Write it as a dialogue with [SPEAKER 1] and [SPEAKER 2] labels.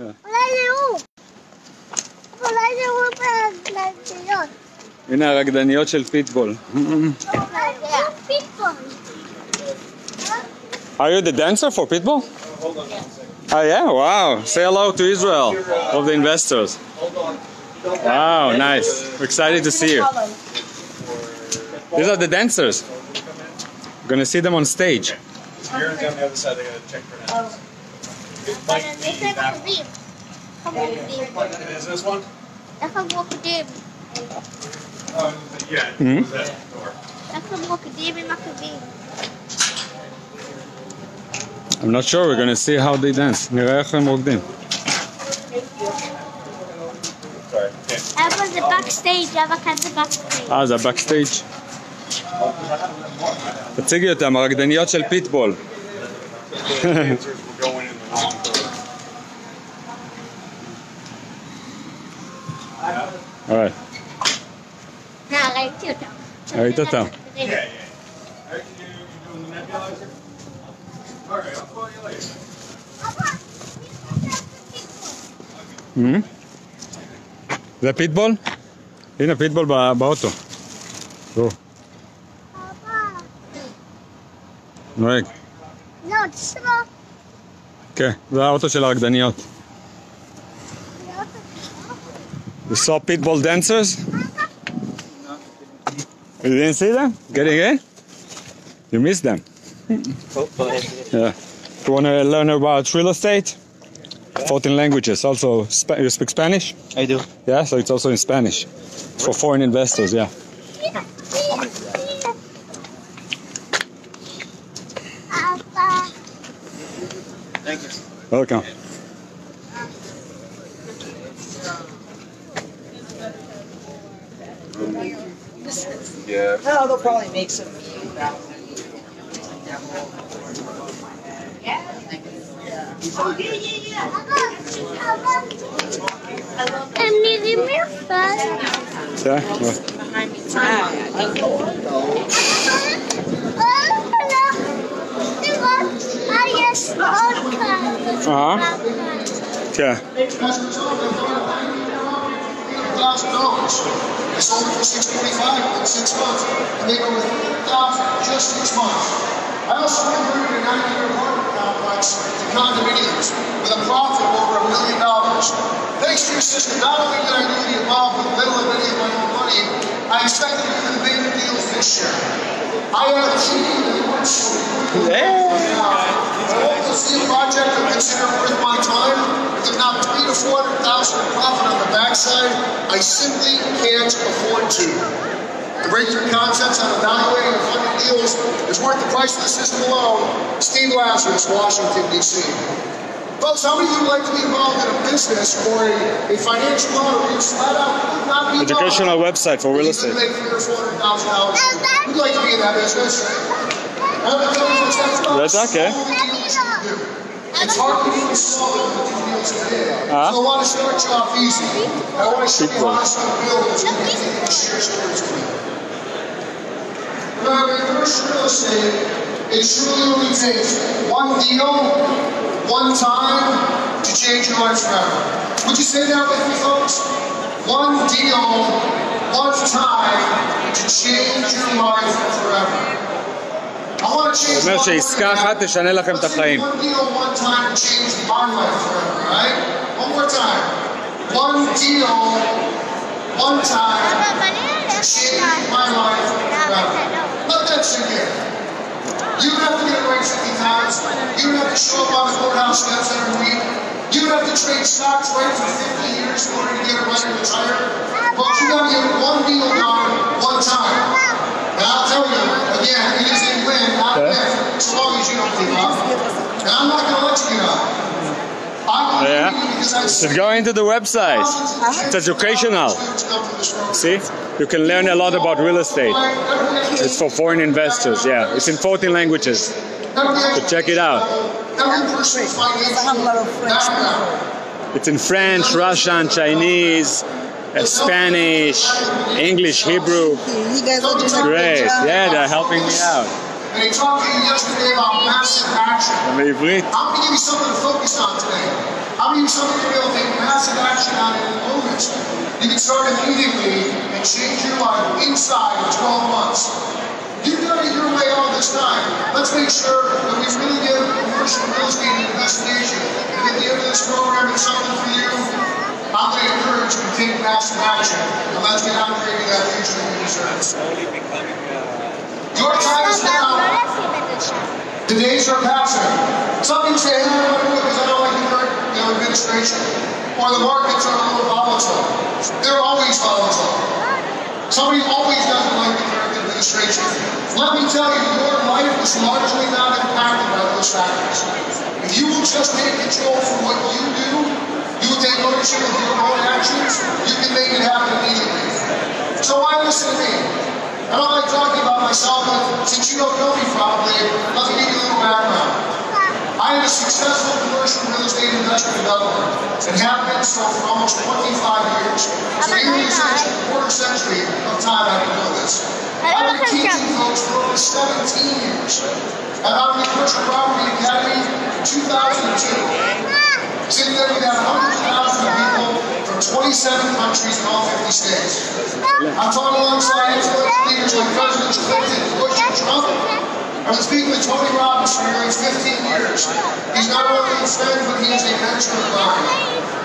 [SPEAKER 1] אולי זה הוא. אולי זה הוא בגלגליות.
[SPEAKER 2] הנה הרקדניות של פיטבול.
[SPEAKER 1] אולי זה פיטבול.
[SPEAKER 2] Are you the dancer for Pitbull? Oh yeah, wow. Say hello to Israel of the investors. Wow, nice. We're excited to see you. These are the dancers. We're gonna see them on stage.
[SPEAKER 3] You're on the other side, they gotta check for now. Is this one?
[SPEAKER 1] איך.
[SPEAKER 2] Hmm?
[SPEAKER 3] That door.
[SPEAKER 1] איך המוקדים עם עקבים?
[SPEAKER 2] I'm not sure, we're gonna see how they dance. נראה איך הם רוקדים.
[SPEAKER 1] איפה זה בקסטייג'? למה כאן זה בקסטייג'?
[SPEAKER 2] אה, זה הבקסטייג'. תציגי אותם, הרקדניות של פיטבול. Alright,
[SPEAKER 3] I'll call you later.
[SPEAKER 2] Hmm? זה פיטבול? הנה פיטבול בא- באוטו. נוהג.
[SPEAKER 1] לא, תשמע.
[SPEAKER 2] כן, זה האוטו של הרקדניות. You saw pitbull dancers? No. You didn't see them? Getting in? You missed them. yeah. You want to learn about real estate? 14 languages. Also, you speak Spanish?
[SPEAKER 4] I do.
[SPEAKER 2] Yeah, so it's also in Spanish. It's for foreign investors, yeah.
[SPEAKER 4] Thank you.
[SPEAKER 2] Welcome.
[SPEAKER 3] Yeah.
[SPEAKER 4] No, they'll probably make some.
[SPEAKER 2] I need
[SPEAKER 1] leaving me. Yeah.
[SPEAKER 2] Uh huh.
[SPEAKER 5] Yeah. $100,000. They sold it for $625 in six months, and they go with $100,000 just six months. I also remember in a 90-year apartment complex in condominiums with a profit of over a million dollars. Thanks to your system, not only did I newly involved with little and many of my own money, I expected to do the bigger deals this year. I have a team that went to the project I consider worth my time not three to four hundred thousand in profit on the backside, I simply can't afford to. The breakthrough concepts on evaluating and funding deals is worth the price of the system alone. Steve Lazarus, Washington, D.C. Folks, how many of you would like to be involved in a business or a, a financial you flat out not be involved?
[SPEAKER 2] Educational website for real estate.
[SPEAKER 5] make three or four hundred thousand dollars. Who'd like to be in that business? How many folks, that's about
[SPEAKER 2] That's okay.
[SPEAKER 5] All the deals you. It's hard to do small with the deals you did.
[SPEAKER 2] Huh?
[SPEAKER 5] So I want to start you off easy. I want to show you how to start building some share stories with you. Remember, commercial real estate, it truly only takes one deal, one time to change your life forever. Would you say that with me, folks? One deal, one time to change your life forever. I want to change
[SPEAKER 2] אומר
[SPEAKER 5] one
[SPEAKER 2] שעסקה
[SPEAKER 5] more
[SPEAKER 2] אחת
[SPEAKER 5] thing.
[SPEAKER 2] תשנה לכם את
[SPEAKER 5] Let's say
[SPEAKER 2] החיים.
[SPEAKER 5] One deal, one time to change our life forever, right? One more time. One deal, one time to change my life forever. Let that sink in. You don't have to get it right 50 times. You don't have to show up on the courthouse steps every week. You don't have to trade stocks right for 50 years I'm going to
[SPEAKER 2] Yeah. the website. It's educational. See? You can learn a lot about real estate. It's for foreign investors, yeah. It's in 14 languages. So check it out. It's in French, Russian, Chinese, uh, Spanish, English, Hebrew. Great. Yeah, they're helping me out.
[SPEAKER 5] And talked to you yesterday about massive action. I'm going to give you something to focus on today. I'm going to give you something to be able to take massive action on in moments. You can start immediately and change your life inside of 12 months. You've done it your way all this time. Let's make sure that we really give commercial real estate an investigation. And at the end of this program, it's something for you. I'm going to encourage you to take massive action. And let's get out and creating that future that you deserve. Slowly becoming. Uh, your time is now. The days are passing. Some people say, hey, because I don't like the current you know, administration. Or the markets are a little volatile. They're always volatile. Somebody always doesn't like the current administration. Let me tell you, your life is largely not impacted by those factors. If you will just take control for what you do, you will take ownership of your own actions, you can make it happen immediately. So why listen to me? I don't like talking about myself, but since you don't know me probably, let me give you a little background. I am a successful commercial real estate investor developer and have been so for almost 25 years. So nearly a quarter century of time I've been doing this. I've been teaching folks for over 17 years. I've had the Commercial Property Academy in 2002. Since then, we've had hundreds of thousands of people from 27 countries in all 50 states. I've taught alongside leaders like Clinton, Bush, Trump. I've been speaking with Tony Robbins for nearly 15 years. He's not only a friend, but he is a mentor of mine.